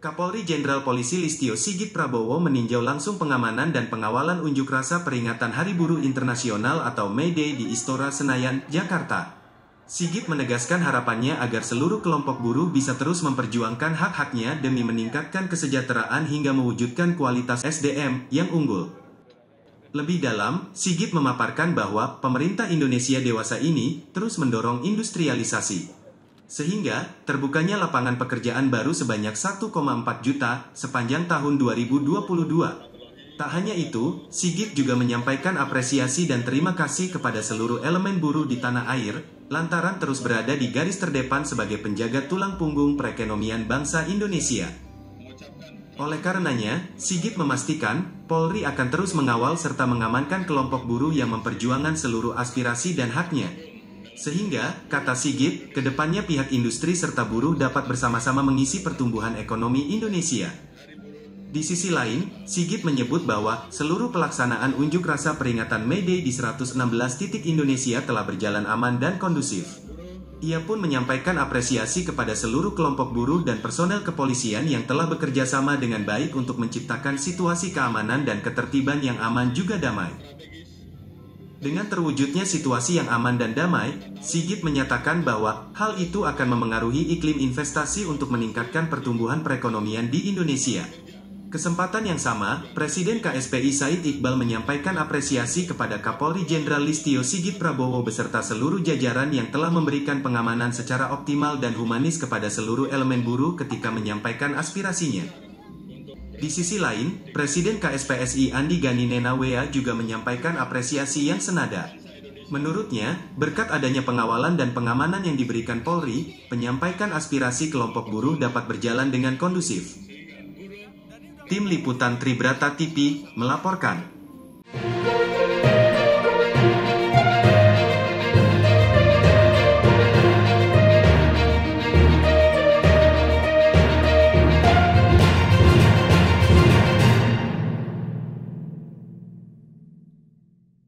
Kapolri Jenderal Polisi Listio Sigit Prabowo meninjau langsung pengamanan dan pengawalan unjuk rasa peringatan Hari Buruh Internasional atau May Day di Istora Senayan, Jakarta. Sigit menegaskan harapannya agar seluruh kelompok buruh bisa terus memperjuangkan hak-haknya demi meningkatkan kesejahteraan hingga mewujudkan kualitas SDM yang unggul. Lebih dalam, Sigit memaparkan bahwa pemerintah Indonesia dewasa ini terus mendorong industrialisasi. Sehingga, terbukanya lapangan pekerjaan baru sebanyak 1,4 juta sepanjang tahun 2022. Tak hanya itu, Sigit juga menyampaikan apresiasi dan terima kasih kepada seluruh elemen buruh di tanah air, lantaran terus berada di garis terdepan sebagai penjaga tulang punggung perekonomian bangsa Indonesia. Oleh karenanya, Sigit memastikan, Polri akan terus mengawal serta mengamankan kelompok buruh yang memperjuangkan seluruh aspirasi dan haknya, sehingga, kata Sigit, ke depannya pihak industri serta buruh dapat bersama-sama mengisi pertumbuhan ekonomi Indonesia. Di sisi lain, Sigit menyebut bahwa seluruh pelaksanaan unjuk rasa peringatan May Day di 116 titik Indonesia telah berjalan aman dan kondusif. Ia pun menyampaikan apresiasi kepada seluruh kelompok buruh dan personel kepolisian yang telah bekerja sama dengan baik untuk menciptakan situasi keamanan dan ketertiban yang aman juga damai. Dengan terwujudnya situasi yang aman dan damai, Sigit menyatakan bahwa hal itu akan memengaruhi iklim investasi untuk meningkatkan pertumbuhan perekonomian di Indonesia. Kesempatan yang sama, Presiden KSPI Said Iqbal menyampaikan apresiasi kepada Kapolri Jenderal Listio Sigit Prabowo beserta seluruh jajaran yang telah memberikan pengamanan secara optimal dan humanis kepada seluruh elemen buruh ketika menyampaikan aspirasinya. Di sisi lain, Presiden KSPSI Andi Gani Nenawea juga menyampaikan apresiasi yang senada. Menurutnya, berkat adanya pengawalan dan pengamanan yang diberikan Polri, penyampaikan aspirasi kelompok buruh dapat berjalan dengan kondusif. Tim Liputan Tribrata TV melaporkan.